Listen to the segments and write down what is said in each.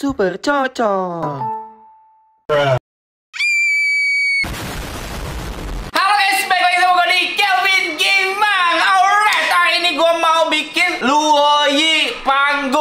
Super cocok. Halo guys, balik lagi sama gue di Kelvin Gimang Alright, hari ini gue mau bikin Luoyi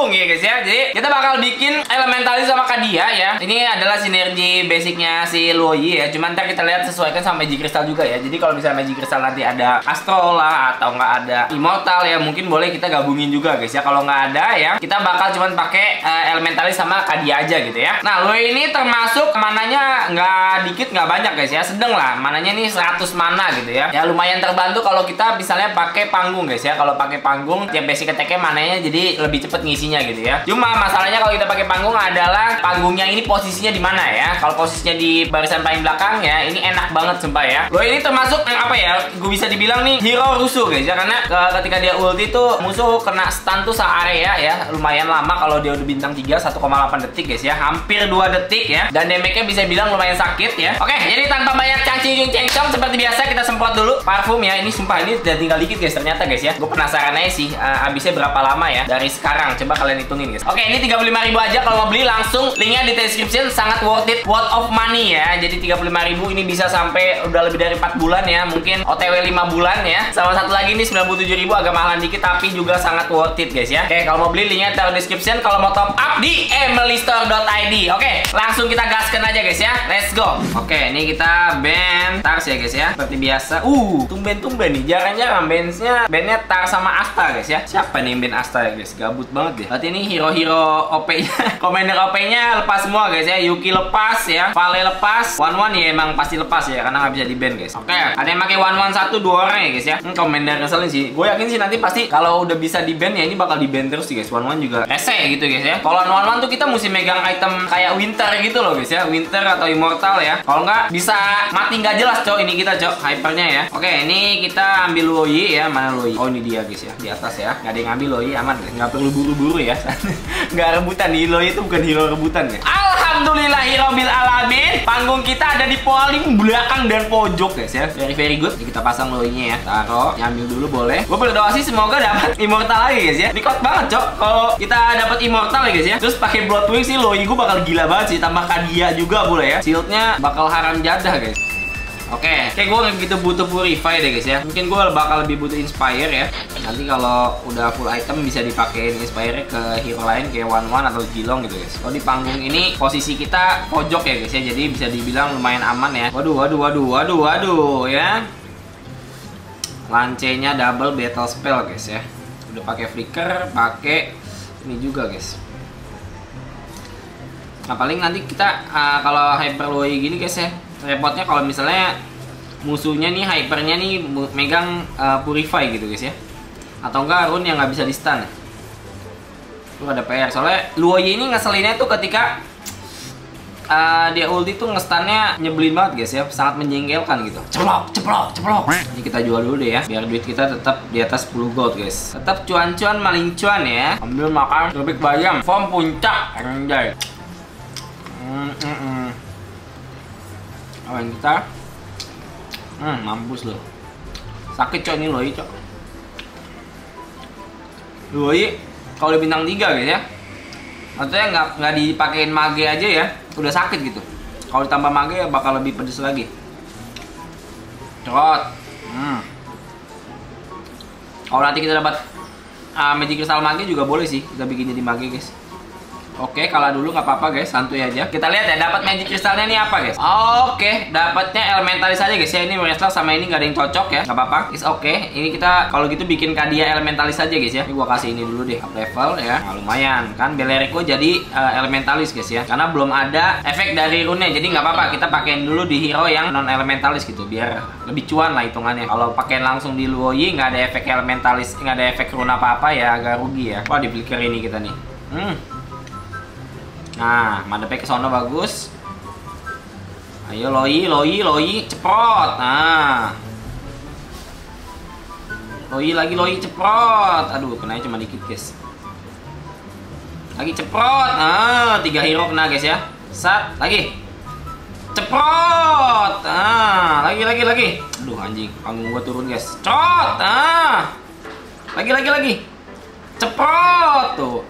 panggung ya guys ya. Jadi kita bakal bikin elementalis sama Kadia ya. Ini adalah sinergi basicnya si Luoyi ya. Cuman ntar kita lihat sesuaikan sama Magic Crystal juga ya. Jadi kalau misalnya Magic Crystal nanti ada Astro lah Atau nggak ada Immortal ya Mungkin boleh kita gabungin juga guys ya. Kalau nggak ada ya Kita bakal cuman pakai eh, elementalis sama Kadia aja gitu ya. Nah Luoyi ini termasuk mananya nggak dikit nggak banyak guys ya. Sedang lah. Mananya ini 100 mana gitu ya. Ya lumayan terbantu kalau kita misalnya pakai panggung guys ya. Kalau pakai panggung tiap basic attack-nya mananya jadi lebih cepet ngisinya gitu ya. Cuma masalahnya kalau kita pakai panggung adalah Panggungnya ini posisinya di mana ya? Kalau posisinya di barisan paling belakang ya Ini enak banget sumpah ya. Lo ini termasuk yang apa ya? Gue bisa dibilang nih hero rusuh guys ya. Karena ke- ketika dia ulti tuh musuh kena stun tuh se-area ya. Lumayan lama kalau dia udah bintang 3 1,8 detik guys ya. Hampir 2 detik ya. Dan damage-nya bisa bilang lumayan sakit ya. Oke jadi tanpa banyak cangcing cengcong Seperti biasa kita semprot dulu parfum ya. Ini sumpah ini udah tinggal dikit guys ternyata guys ya. Gue penasaran aja sih uh, Abisnya berapa lama ya? Dari sekarang. Coba kalian hitungin guys. Oke ini 35.000 aja. Kalau mau beli langsung Linknya di description. Sangat worth it. Worth of money ya. Jadi 35.000 ini bisa sampai udah lebih dari 4 bulan ya. Mungkin OTW 5 bulan ya. Sama satu lagi ini 97.000 agak mahalan dikit Tapi juga sangat worth it guys ya. Oke kalau mau beli linknya taruh description. Kalau mau top up di emilystore.id Oke langsung kita gaskan aja guys ya. Let's go. Oke ini kita band Tars ya guys ya. Seperti biasa. Uh tumben-tumben nih. Jarang-jarang bandsnya Bandnya Tars sama Asta guys ya. Siapa nih band Asta ya guys? Gabut banget deh Berarti ini hero-hero OP-nya Commander OP-nya lepas semua guys ya. Yuki lepas ya. Vale lepas. One One ya emang pasti lepas ya Karena nggak bisa di band guys. Oke Ada yang pakai One One satu dua orang ya guys ya. Hmm, Commander ngeselin sih. Gue yakin sih nanti pasti Kalau udah bisa di band ya Ini bakal di band terus sih guys. One One juga rese gitu guys ya. Kalau One One tuh kita mesti megang item kayak Winter gitu loh guys ya. Winter atau Immortal ya. Kalau nggak bisa mati nggak jelas cok Ini kita cok Hypernya ya. Oke ini kita ambil Luoyi ya. Mana Luoyi Oh ini dia guys ya. Di atas ya. Nggak ada yang ambil Luoyi aman guys. Nggak perlu buru-buru ya. Nggak rebutan Luoyi itu bukan hero rebutan ya. Alhamdulillahirobbil alamin Panggung kita ada di paling belakang dan pojok guys ya. Very very good. Jadi kita pasang Luoyinya ya. Taruh Nyambil dulu boleh. Gue berdoa sih semoga dapat Immortal lagi guys ya. Ini kuat banget cok. Kalau kita dapat Immortal ya guys ya. Terus pakai Bloodwing sih Luoyi gue bakal gila banget sih. Tambah Kadia juga boleh ya. Shieldnya bakal haram jadah guys Oke, kayak gue nggak gitu butuh purify deh guys ya. Mungkin gue bakal lebih butuh inspire ya. Nanti kalau udah full item bisa dipakein inspire ke hero lain kayak one one atau Jilong gitu guys. Kalau di panggung ini posisi kita pojok ya guys ya, jadi bisa dibilang lumayan aman ya. Waduh, waduh, waduh, waduh, waduh ya. Lancenya double battle spell guys ya. Udah pakai flicker, pakai ini juga guys. Nah paling nanti kita uh, kalau hyper gini guys ya repotnya kalau misalnya musuhnya nih hypernya nih megang uh, purify gitu guys ya. Atau enggak rune yang nggak bisa di stun itu ada PR soalnya Luoyi ini ngeselinnya tuh ketika uh, dia ulti tuh ngestunnya nyebelin banget guys ya sangat menjengkelkan gitu. Ceplok ceplok ceplok. Ini kita jual dulu deh ya biar duit kita tetap di atas 10 gold guys. Tetap cuan-cuan maling cuan ya. Ambil makan keripik bayam. Form puncak anjay. Hmm, hmm, hmm. Awan kita? Hmm, mampus loh Sakit cok ini Loi cok. Loi Kalau bintang 3 guys ya. Maksudnya nggak nggak dipakein mage aja ya. Udah sakit gitu. Kalau ditambah mage ya bakal lebih pedes lagi. Cerot hmm. Kalau nanti kita dapat uh, Magic Crystal mage juga boleh sih Kita bikin jadi mage guys Oke, kalah dulu nggak apa-apa guys, santuy aja. Kita lihat ya, dapat magic kristalnya nih apa guys? Oke, dapatnya elementalis aja guys ya. Ini wrestler sama ini nggak ada yang cocok ya, nggak apa-apa. Is oke. Ini kita kalau gitu bikin kadia elementalis aja guys ya. Ini gua kasih ini dulu deh, up level ya. Nah, lumayan kan, Belerico jadi uh, elementalis guys ya. Karena belum ada efek dari rune, jadi nggak apa-apa. Kita pakein dulu di hero yang non elementalis gitu, biar lebih cuan lah hitungannya. Kalau pakein langsung di Luoyi nggak ada efek elementalis, nggak ada efek rune apa-apa ya, agak rugi ya. Wah, di ini kita nih. Hmm. Nah, madepnya ke sono bagus. Ayo Loi, Loi, Loi, ceprot. Nah. Loi lagi Loi ceprot. Aduh, kenanya cuma dikit, guys. Lagi ceprot. Nah, tiga hero kena, guys ya. Sat, lagi. Ceprot. Nah, lagi lagi lagi. Aduh, anjing, panggung gua turun, guys. Ceprot. Nah. Lagi lagi lagi. Ceprot tuh.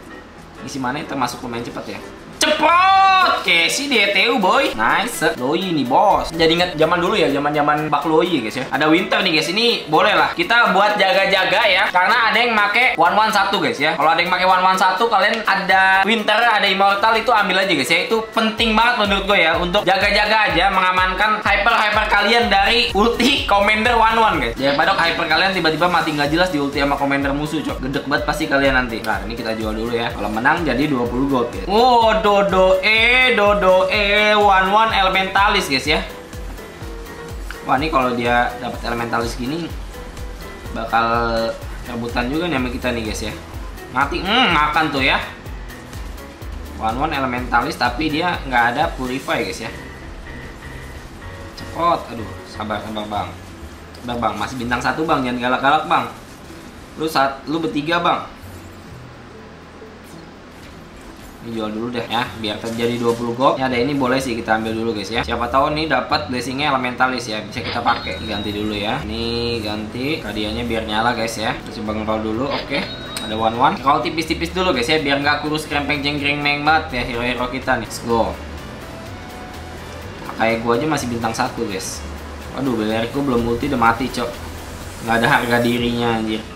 isi mana termasuk lumayan cepat ya Cepot! Casey di ETU boy. Nice. Loi nih bos. Jadi inget zaman dulu ya zaman zaman bak Loi guys ya. Ada winter nih guys. Ini boleh lah. Kita buat jaga-jaga ya. Karena ada yang make one one satu guys ya. Kalau ada yang make one one satu Kalian ada winter Ada immortal Itu ambil aja guys ya. Itu penting banget menurut gue ya Untuk jaga-jaga aja Mengamankan hyper-hyper kalian Dari ulti commander one one guys Daripada hyper kalian tiba-tiba mati nggak jelas Di ulti sama commander musuh cok. Gedek banget pasti kalian nanti. Nah ini kita jual dulu ya. Kalau menang jadi 20 gold guys. Oh Dodo E, Dodo E, One One Elementalis guys ya. Wah ini kalau dia dapat Elementalis gini bakal rebutan juga nih sama kita nih guys ya. Mati, hmm, makan tuh ya. One One Elementalis tapi dia nggak ada Purify guys ya. Cepot, aduh, sabar sabar bang. Sabar bang, masih bintang satu bang, jangan galak-galak bang. Lu saat lu bertiga bang. Ini jual dulu deh ya, biar terjadi 20 gold. Ya ada ini boleh sih kita ambil dulu guys ya. Siapa tahu nih dapat blessingnya elementalis ya, bisa kita pakai. Ganti dulu ya. Ini ganti kadiannya biar nyala guys ya. Kita coba ngerol dulu, oke. Ada one one. Roll tipis-tipis dulu guys ya, biar nggak kurus krempeng jengkring meng banget ya hero-hero kita nih. Go. Kayak gua aja masih bintang satu guys. Waduh, Belerico belum multi udah mati cok. Nggak ada harga dirinya anjir.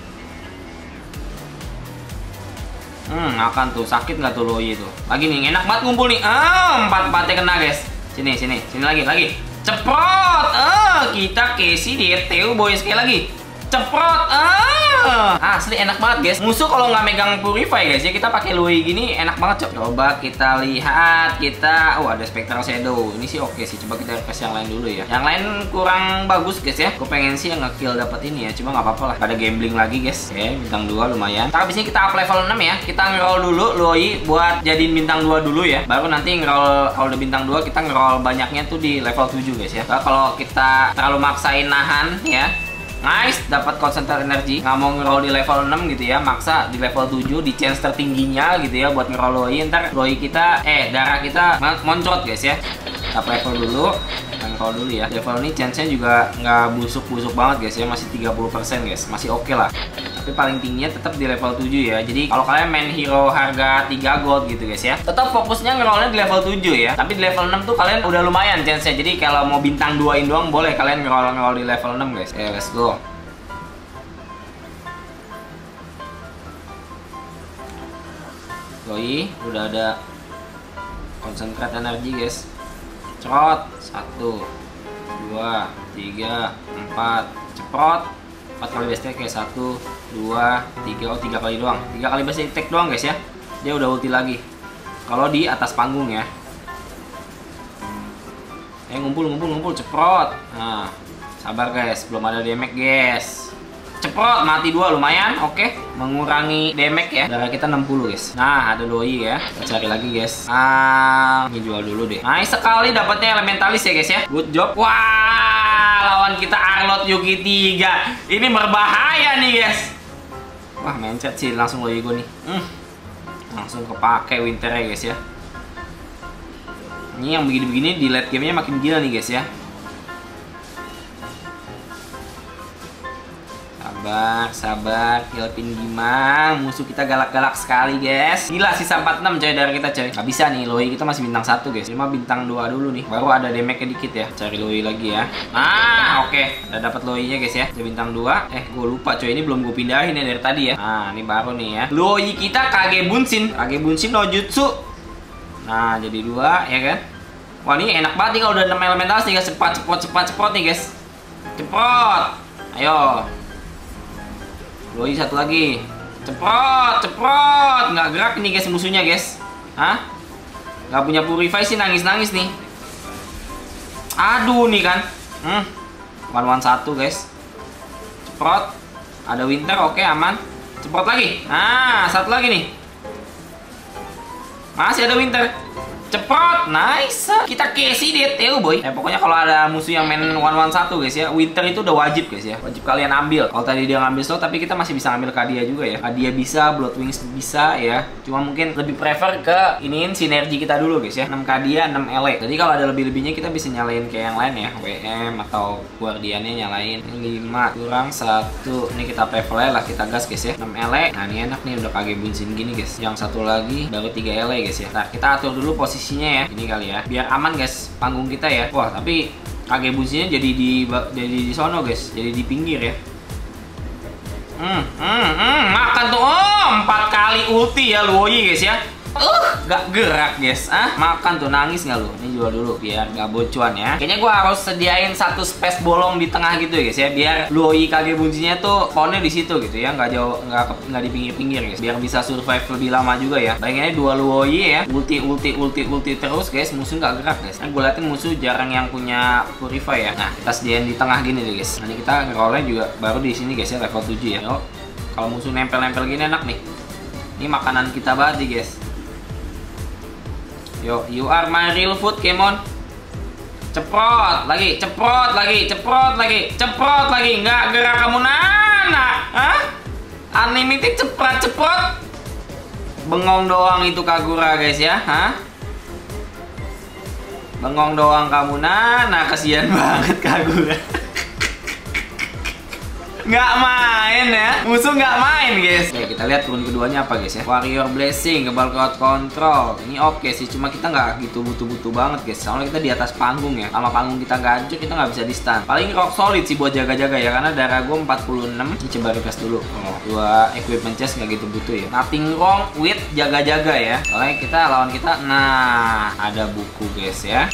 Hmm, akan tuh sakit nggak tuh Loi itu? Lagi nih, enak banget ngumpul nih. Ah, empat empatnya kena guys. Sini, sini, sini lagi, lagi. Ceprot. Ah, kita Casey di ETU boy sekali lagi. Ceprot. Ah, asli enak banget guys. Musuh kalau nggak megang purify guys ya kita pakai Loi gini enak banget cok. Coba kita lihat kita, oh ada spectral shadow. Ini sih oke sih. Coba kita request yang lain dulu ya. Yang lain kurang bagus guys ya. Gue pengen sih yang ngekill dapat ini ya. Cuma nggak apa-apa lah. Ada gambling lagi guys. Oke, bintang 2 lumayan. Tapi ini kita up level 6 ya. Kita ngeroll dulu Loi buat jadiin bintang 2 dulu ya. Baru nanti ngeroll kalau udah bintang 2 kita ngeroll banyaknya tuh di level 7 guys ya. Kalau kita terlalu maksain nahan ya Nice, dapat konsentrat energi. Nggak mau ngeroll di level 6 gitu ya, maksa di level 7 di chance tertingginya gitu ya buat ngeroll loi. Ntar loi kita, eh darah kita moncot guys ya. Up level dulu, ngeroll dulu ya. Level ini chance-nya juga nggak busuk-busuk banget guys ya, masih 30% guys, masih oke okay lah. Tapi paling tingginya tetap di level 7 ya. Jadi kalau kalian main hero harga 3 gold gitu guys ya, tetap fokusnya ngerollnya di level 7 ya. Tapi di level 6 tuh kalian udah lumayan chance-nya. Jadi kalau mau bintang 2 in doang boleh kalian ngeroll-ngeroll di level 6 guys. Ya, let's go. Loi udah ada konsentrat energi guys cerot satu dua tiga empat ceprot empat kali best kayak satu dua tiga. Oh tiga kali doang. Tiga kali best attack doang guys ya. Dia udah ulti lagi. Kalau di atas panggung ya. Eh ngumpul ngumpul ngumpul. Ceprot. Nah sabar guys. Belum ada damage guys. Ceprot, mati dua lumayan, oke. Okay. Mengurangi damage ya. Darah kita 60 guys. Nah, ada doi ya. Kita cari lagi guys. Ah, ini jual dulu deh. Nice sekali dapatnya elementalis ya guys ya. Good job. Wah, lawan kita Arlot Yuki 3 Ini berbahaya nih guys. Wah, mencet sih langsung doi gue nih. Hmm. Langsung kepake winter ya guys ya. Ini yang begini-begini di late gamenya makin gila nih guys ya Sabar, sabar, Hilpin Gimang Musuh kita galak-galak sekali guys. Gila sisa 46 coy dari kita coy. Gak bisa nih, Loi kita masih bintang 1 guys. Cuma bintang 2 dulu nih. Baru ada damage dikit ya. Cari Loi lagi ya. Ah, oke. Okay. Udah dapet Loi nya guys ya. Udah bintang 2 Eh, gue lupa coy. Ini belum gue pindahin ya dari tadi ya. Nah, ini baru nih ya. Loi kita Kage Bunshin Kage Bunshin no Jutsu. Nah, jadi dua ya kan? Wah, ini enak banget nih kalau udah 6 elemental guys. Cepat, cepat, cepat, cepat nih guys. Cepot Ayo Loi satu lagi. Ceprot, ceprot. Nggak gerak nih guys musuhnya guys. Hah? Nggak punya purify sih nangis-nangis nih. Aduh nih kan. Hmm. One one satu guys. Ceprot. Ada winter oke aman. Ceprot lagi. Nah, satu lagi nih. Masih ada winter. Ceprot, nice. Kita kesi dia Teo boy. Ya pokoknya kalau ada musuh yang main one one satu guys ya, Winter itu udah wajib guys ya. Wajib kalian ambil. Kalau tadi dia ngambil slow, tapi kita masih bisa ngambil Kadia juga ya. Kadia bisa, Blood Wings bisa ya. Cuma mungkin lebih prefer ke iniin sinergi kita dulu guys ya. 6 Kadia, 6 ele. Jadi kalau ada lebih-lebihnya kita bisa nyalain kayak yang lain ya. WM atau Guardiannya nyalain. 5 kurang 1. Ini kita prefer lah kita gas guys ya. 6 ele. Nah ini enak nih udah kage bunsin gini guys. Yang satu lagi baru 3 ele guys ya. Nah kita atur dulu posisinya ya. Ini kali ya. Biar aman guys panggung kita ya. Wah tapi kage bunsinnya jadi di jadi di sono guys. Jadi di pinggir ya. Hmm, hmm, hmm, makan tuh. Oh, empat kali ulti ya Luoyi guys ya. Uh, gak gerak guys. Ah, makan tuh nangis nggak lu? Ini jual dulu biar gak bocuan ya. Kayaknya gua harus sediain satu space bolong di tengah gitu ya guys ya, biar Luoyi kage buncinya tuh spawnnya di situ gitu ya, nggak jauh nggak nggak di pinggir-pinggir guys, biar bisa survive lebih lama juga ya. Bayanginnya dua Luoyi ya, ulti ulti ulti ulti terus guys, musuh nggak gerak guys. Nah, gue liatin musuh jarang yang punya purify ya. Nah, kita sediain di tengah gini deh guys. Nanti kita ngerollnya juga baru di sini guys ya level 7 ya. Kalau musuh nempel-nempel gini enak nih. Ini makanan kita banget guys. Yo, you are my real food, Kemon. Ceprot lagi, ceprot lagi, ceprot lagi, ceprot lagi. Nggak gerak kamu nana. Hah? Unlimited ceprot ceprot. Bengong doang itu Kagura guys ya, hah? Bengong doang kamu nana, kasihan banget Kagura. Nggak main ya. Musuh nggak main guys. Oke kita lihat turun keduanya apa guys ya. Warrior blessing kebal crowd control. Ini oke sih cuma kita nggak gitu butuh-butuh banget guys. Soalnya kita di atas panggung ya. Sama panggung kita nggak hancur kita nggak bisa di stun paling rock solid sih buat jaga-jaga ya karena darah gue 46 ini coba refresh dulu. Oh, dua equipment chest nggak gitu butuh ya. Nothing wrong with jaga-jaga ya. Soalnya kita lawan kita nah ada buku guys ya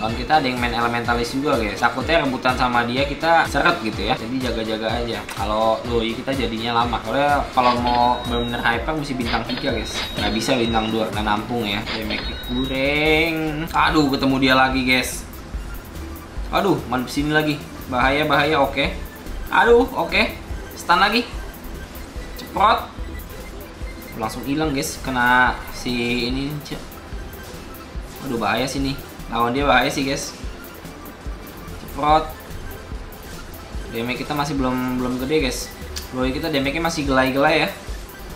lawan kita ada yang main elementalis juga guys. Takutnya rebutan sama dia kita seret gitu ya. Jadi jaga-jaga aja. Kalau doi kita jadinya lama. Soalnya kalau mau bener-bener hyper mesti bintang 3 guys. Nggak bisa bintang 2 nggak nampung ya. Make goreng. Aduh ketemu dia lagi guys. Aduh mana sini lagi. Bahaya bahaya oke. Aduh oke. Stun lagi. Ceprot. Langsung hilang guys. Kena si ini aduh bahaya sini lawan dia bahaya sih guys. Ceprot. Damage kita masih belum belum gede guys. Boy kita damage-nya masih gelai-gelai ya.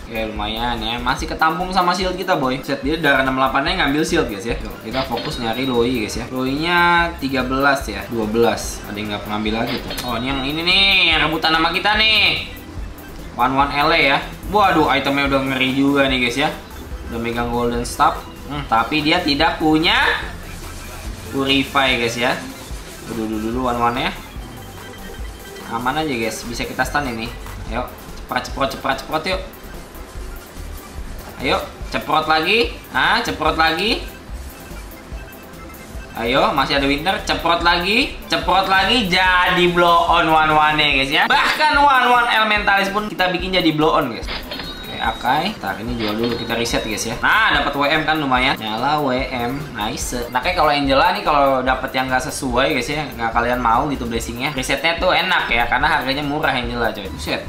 Oke lumayan ya. Masih ketampung sama shield kita boy. Set dia darah 68 nya ngambil shield guys ya. Tuh, kita fokus nyari Loi guys ya. Loi nya 13 ya. 12 ada yang nggak pengambil lagi tuh. Oh ini yang ini nih. Yang rebutan nama kita nih. One one LA ya. Waduh itemnya udah ngeri juga nih guys ya. Udah megang golden staff hmm, tapi dia tidak punya purify guys ya. Dulu dulu one one ya. Aman aja guys. Bisa kita stun ini. Ayo cepat ceprot cepat ceprot yuk. Ayo ceprot lagi. Ah ceprot lagi. Ayo masih ada winter ceprot lagi ceprot lagi. Jadi blow on one one ya guys ya. Bahkan one one elementalis pun kita bikin jadi blow on guys Akai. Ntar ini jual dulu kita reset guys ya. Nah, dapat WM kan lumayan. Nyala WM. Nice. Nah, kayak kalau Angela nih kalau dapat yang nggak sesuai guys ya, nggak kalian mau gitu blessingnya. Resetnya tuh enak ya karena harganya murah Angela coy. Buset.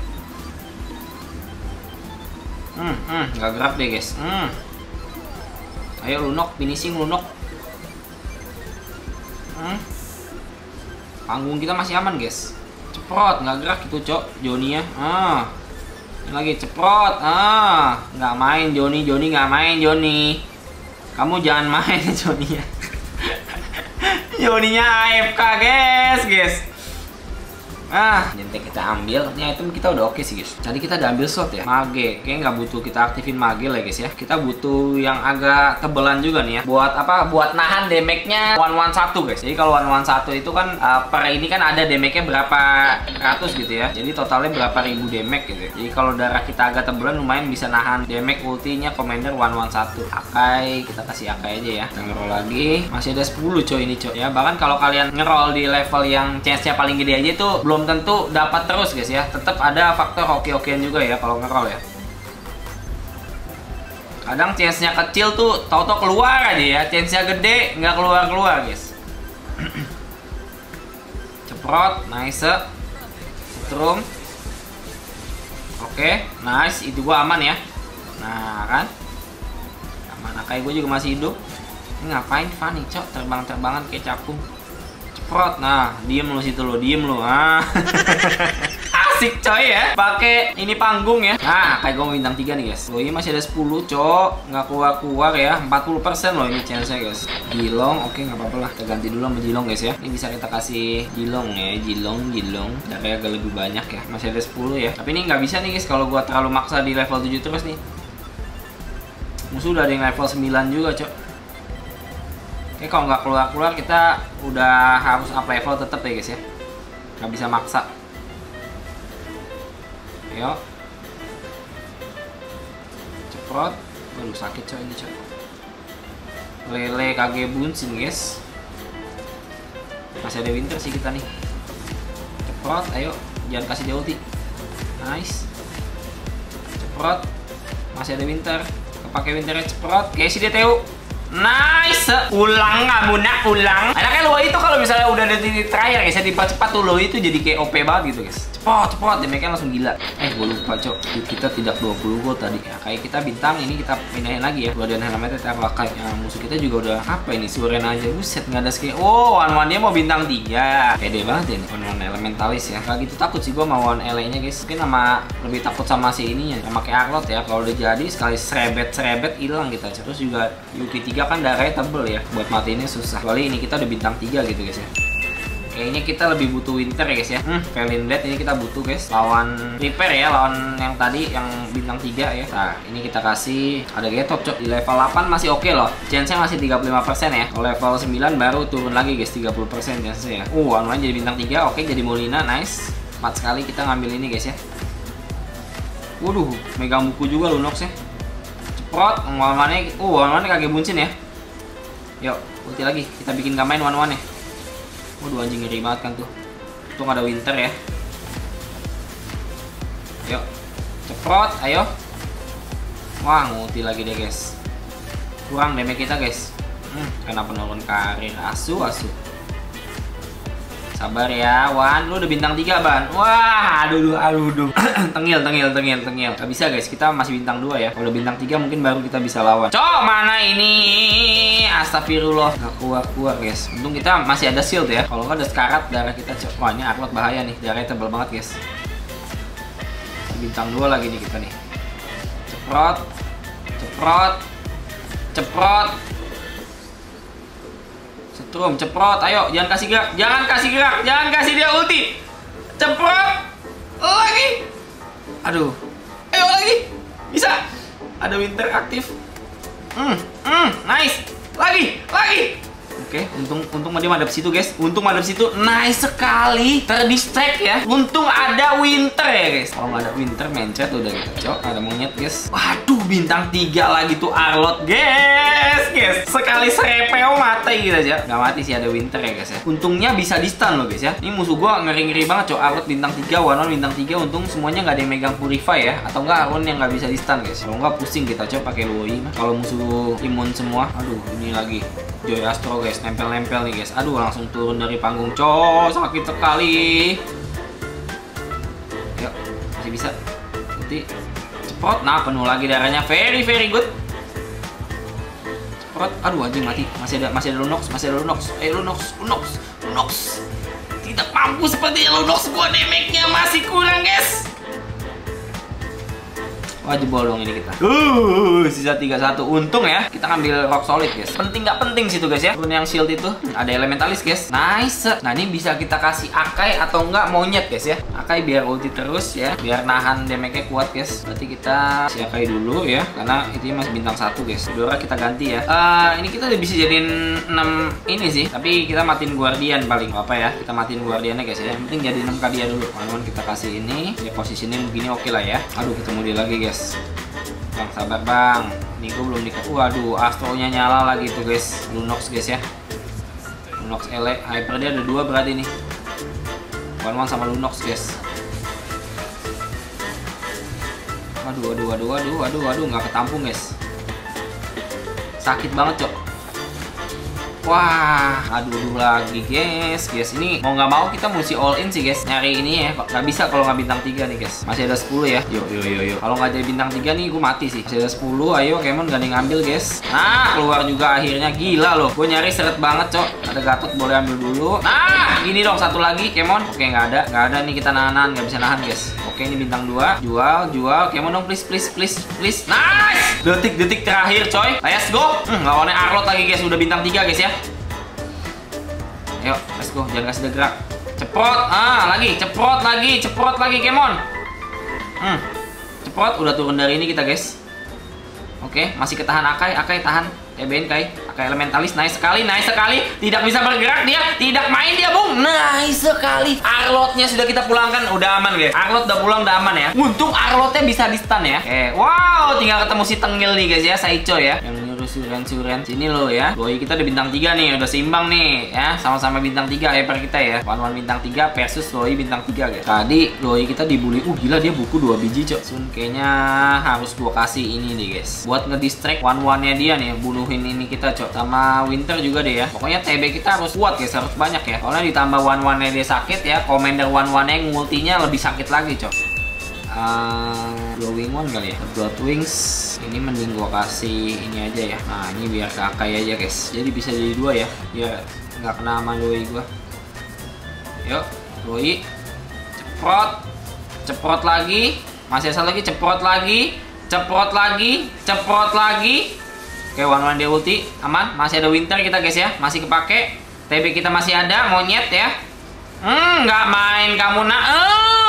Hmm, hmm, nggak gerak deh guys. Hmm. Ayo lunok, finishing lunok. Hmm. Panggung kita masih aman guys. Ceprot, nggak gerak itu cok, Jonia. Ah lagi ceprot. Ah nggak main Joni. Joni nggak main Joni. Kamu jangan main Joni. Ya Joninya AFK guys. Guys Ah, jentek kita ambil. Ini item kita udah oke sih guys. Tadi kita udah ambil slot ya. Mage, kayaknya nggak butuh kita aktifin mage lah guys ya. Kita butuh yang agak tebelan juga nih ya. Buat apa? Buat nahan damage-nya 111 guys. Jadi kalau 111 itu kan uh, per ini kan ada damage-nya berapa ratus gitu ya. Jadi totalnya berapa ribu damage gitu. Ya. Jadi kalau darah kita agak tebelan lumayan bisa nahan damage ultinya Commander 111. Akai, kita kasih Akai aja ya. Kita ngeroll lagi. Masih ada 10 coy ini coy ya. Bahkan kalau kalian ngeroll di level yang chance-nya paling gede aja itu belum belum tentu dapat terus guys ya. Tetap ada faktor hoki-hokian juga ya kalau ngeroll ya. Kadang chance-nya kecil tuh tau-tau keluar aja ya. Chance-nya gede nggak keluar-keluar guys. Ceprot nice setrum. Oke nice. Itu gua aman ya. Nah kan? Aman. Kayak gue juga masih hidup. Ini ngapain? Fanny, cok? Terbang-terbangan kayak capung. Ceprot. Nah, diem lu situ lu, diem lu. Ah. Asik coy ya. Pakai ini panggung ya. Nah, kayak gue bintang 3 nih, guys. Loh, ini masih ada 10, cok. Nggak keluar-keluar ya. 40% loh ini chance-nya, guys. Jilong, oke nggak apa-apa lah. Kita ganti dulu sama Jilong, guys ya. Ini bisa kita kasih Jilong ya, Jilong, Jilong. Kayak agak lebih banyak ya. Masih ada 10 ya. Tapi ini nggak bisa nih, guys, kalau gua terlalu maksa di level 7 terus nih. Musuh udah ada yang level 9 juga, cok. Oke, kalau nggak keluar-keluar kita udah harus up level tetap ya, guys ya. Nggak bisa maksa. Ayo. Ceprot. Waduh, sakit coy ini, coy. Lele kage bunsin, guys. Masih ada winter sih kita nih. Ceprot, ayo. Jangan kasih dia ulti. Nice. Ceprot. Masih ada winter. Kepake winternya ceprot. Guys, dia Teo. Nice, ulang kamu nak ulang. Anaknya lo itu kalau misalnya udah ada titik terakhir guys, cepat cepat tuh lo itu jadi kayak OP banget gitu guys. Cepot cepot, dia langsung gila. Eh gue lupa cok, kita tidak 20 gol tadi ya. Kayak kita bintang ini kita pindahin lagi ya. Guardian helmetnya taruh kayak yang musuh kita juga udah apa ini suren aja. Buset nggak ada skill. Oh, one one dia mau bintang 3 Pede banget ya nih. One one elementalis ya. Gak gitu takut sih gue mau one ele nya guys. Mungkin sama lebih takut sama si ininya, sama kayak Arlot ya. Kalau udah jadi sekali serebet serebet hilang kita. Terus juga Yuki 3 kan darahnya tebel ya buat matiinnya susah kali ini kita udah bintang 3 gitu guys ya kayaknya kita lebih butuh winter ya guys ya. Hmm, Felin Dead ini kita butuh guys. Lawan repair ya lawan yang tadi yang bintang 3 ya. Nah ini kita kasih. Ada getop cok. Di level 8 masih oke okay loh chance nya masih 35% ya. Kalau level 9 baru turun lagi guys 30% chance ya. Uh anu jadi bintang 3 oke okay, jadi Molina. Nice. 4 sekali kita ngambil ini guys ya. Waduh megang buku juga Lunox ya. Ceprot. Mana uh mana kagak buncin ya. Yuk, ulti lagi. Kita bikin gak main one-one ya. Waduh anjing ngeri banget kan tuh. Untung ada winter ya. Yuk, ceprot, ayo. Wah, ngulti lagi deh guys. Kurang damage kita guys. Hmm, karena penurun karir. Asu, asu. Sabar ya, Wan. Lu udah bintang 3, Ban. Wah, aduh, aduh, aduh. tengil, tengil, tengil, tengil. Gak bisa, guys. Kita masih bintang 2 ya. Kalau bintang 3 mungkin baru kita bisa lawan. Cok, mana ini? Astagfirullah. Gak kuat-kuat, guys. Untung kita masih ada shield ya. Kalau nggak ada sekarat, darah kita cok. Wah, ini Arlot bahaya nih. Darahnya tebal banget, guys. Bintang 2 lagi nih kita nih. Ceprot. Ceprot. Ceprot. Setrum, ceprot, ayo, jangan kasih gerak, jangan kasih gerak, jangan kasih dia ulti. Ceprot, lagi. Aduh, ayo lagi, bisa. Ada winter aktif. Hmm, hmm, nice. Lagi, lagi. Oke, untung untung dia madep situ guys. Untung madep situ. Nice sekali. Terdistract ya. Untung ada winter ya guys. Kalau nggak ada winter mencet udah. Cok, ada monyet guys. Waduh, bintang 3 lagi tuh Arlot guys. Guys, sekali serepeo mati gitu aja. Gak mati sih ada winter ya guys ya. Untungnya bisa di stun loh guys ya. Ini musuh gua ngeri-ngeri banget cok. Arlot bintang 3, Wanon bintang 3. Untung semuanya nggak ada yang megang purify ya. Atau enggak Arlot yang nggak bisa di stun guys. Kalau nggak pusing kita cok pakai Luoi. Kalau musuh imun semua. Aduh, ini lagi Joy Astro guys, nempel-nempel nih guys. Aduh, langsung turun dari panggung. Cok, sakit sekali. Yuk, masih bisa. Nanti cepot. Nah, penuh lagi darahnya. Very very good. Cepot. Aduh, anjing mati. Masih ada masih ada Lunox, masih ada Lunox. Eh, Lunox, Lunox, Lunox. Tidak mampu seperti Lunox gua damage-nya masih kurang, guys. Wajib bolong ini kita. Uh, sisa 31. Untung ya, kita ngambil rock solid, guys. Penting nggak penting sih tuh, guys ya. Rune yang shield itu ada elementalis, guys. Nice. Nah, ini bisa kita kasih Akai atau enggak monyet, guys ya. Akai biar ulti terus ya, biar nahan damage-nya kuat, guys. Berarti kita si Akai dulu ya, karena itu masih bintang satu, guys. Dora kita ganti ya. Uh, ini kita udah bisa jadiin 6 ini sih, tapi kita matiin guardian paling apa ya. Kita matiin guardiannya, guys ya. Yang penting jadi 6 kali ya dulu. Teman-teman kita kasih ini, ya posisinya begini oke okay lah ya. Aduh, ketemu dia lagi, guys. Bang sabar bang. Ini gue belum dikasih Waduh astronya nyala lagi tuh guys. Lunox guys ya. Lunox ele Hyper dia ada dua berarti nih. One One sama Lunox guys. Waduh waduh waduh waduh waduh waduh nggak ketampung guys. Sakit banget cok Wah, aduh lagi guys, guys ini mau nggak mau kita mesti all in sih guys nyari ini ya. Nggak bisa kalau nggak bintang 3 nih guys. Masih ada 10 ya. Yuk, yuk, yuk, yuk. Kalau nggak jadi bintang 3 nih, gue mati sih. Masih ada 10. Ayo, Kemon gak ngambil guys. Nah, keluar juga akhirnya gila loh. Gue nyari seret banget cok. Ada Gatot boleh ambil dulu. Nah, gini dong satu lagi Kemon. Oke nggak ada, nggak ada nih kita nahan, nggak bisa nahan guys. Oke ini bintang 2 Jual, jual. Kemon dong please, please, please, please. Nice. Detik-detik terakhir coy. Let's go. Hmm, lawannya Arlot lagi guys. Udah bintang 3 guys ya. Ayo, let's go. Jangan kasih dia gerak. Ceprot. Ah, lagi. Ceprot lagi. Ceprot lagi, Kemon. Hmm. Ceprot. Udah turun dari ini kita, guys. Oke, masih ketahan Akai. Akai tahan. TBN Kai. Akai elementalis. Nice sekali. Nice sekali. Tidak bisa bergerak dia. Tidak main dia, Bung. Nice sekali. Arlotnya sudah kita pulangkan. Udah aman, guys. Arlot udah pulang, udah aman ya. Untung Arlotnya bisa di stun ya. Oke. Wow, tinggal ketemu si Tengil nih, guys ya. Saicho ya. Yang suren-suren. Sini loh ya. Doi kita udah bintang 3 nih. Udah seimbang nih ya. Sama-sama bintang 3 hyper kita ya. One One bintang 3 versus Doi bintang 3 guys. Tadi Doi kita dibully. Uh gila dia buku 2 biji cok. Sun kayaknya harus gua kasih ini nih guys. Buat ngedistract One One-nya dia nih. Bunuhin ini kita cok. Sama Winter juga deh ya. Pokoknya TB kita harus kuat guys. Harus banyak ya. Soalnya ditambah One One-nya dia sakit ya. Commander One One-nya ngultinya lebih sakit lagi cok. Uh, glowing one kali ya? Blood wings ini mending gua kasih ini aja ya. Nah ini biar kakai aja guys. Jadi bisa jadi dua ya. Biar nggak kena sama doi gua. Yuk doi ceprot. Ceprot lagi. Masih asal lagi ceprot lagi. Ceprot lagi ceprot lagi. Oke one one dia ulti. Aman. Masih ada winter kita guys ya. Masih kepake. TB kita masih ada monyet ya. Hmm, nggak main kamu nak.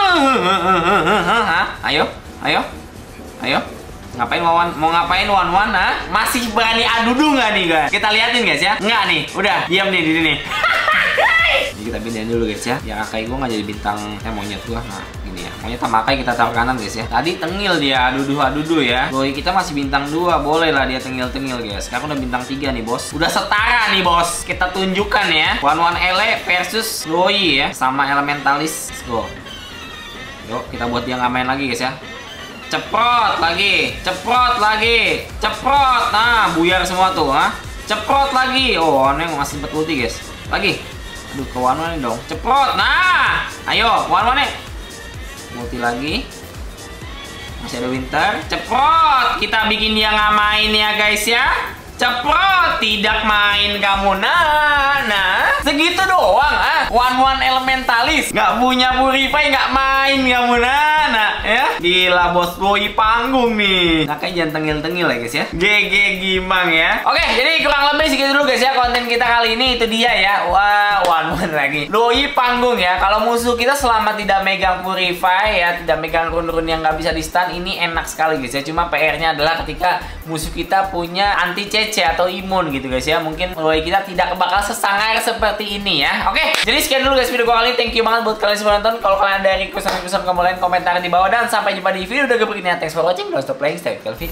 Ayo, ayo, ayo. Ngapain wawan? Mau ngapain wan wan? Ha? Masih berani adudu nggak nih guys? Kita liatin guys ya. Nggak nih. Udah, diam nih di sini. Jadi kita pindahin dulu guys ya. Ya kakai gua nggak jadi bintang eh monyet gua. Nah, gini ya. Monyet sama Akai kita taruh kanan guys ya. Tadi tengil dia adudu adudu ya. Boy kita masih bintang 2. Boleh lah dia tengil-tengil guys. Sekarang udah bintang 3 nih, Bos. Udah setara nih, Bos. Kita tunjukkan ya. One One Ele versus Loi ya sama Elementalis. Let's go. Yuk, kita buat dia nggak main lagi guys ya. Ceprot lagi, ceprot lagi, ceprot. Nah, buyar semua tuh, ha. Ceprot lagi. Oh, aneh masih sempet ulti guys. Lagi. Aduh, ke one dong. Ceprot. Nah, ayo, one one Multi lagi. Masih ada winter. Ceprot. Kita bikin dia nggak main ya guys ya. Ceprot. Tidak main kamu. Nah, nah. Segitu doang ah. One one elementalis. Nggak punya purify nggak main kamu. Nah, nah. Ya. Gila bos boy panggung nih. Nah, kayak jangan tengil-tengil ya guys ya. GG Gimang ya. Oke, jadi kurang lebih segitu dulu guys ya konten kita kali ini itu dia ya. Wah, one one lagi. Doi panggung ya. Kalau musuh kita selama tidak megang purify ya, tidak megang rune-rune yang nggak bisa di stun, ini enak sekali guys ya. Cuma PR-nya adalah ketika musuh kita punya anti TBC atau imun gitu guys ya. Mungkin mulai kita tidak bakal sesangar seperti ini ya. Oke, jadi sekian dulu guys video kali ini. Thank you banget buat kalian semua nonton. Kalau kalian ada request-request kamu lain, komentar di bawah. Dan sampai jumpa di video berikutnya. Thanks for watching. Don't stop playing. Stay with Kelvin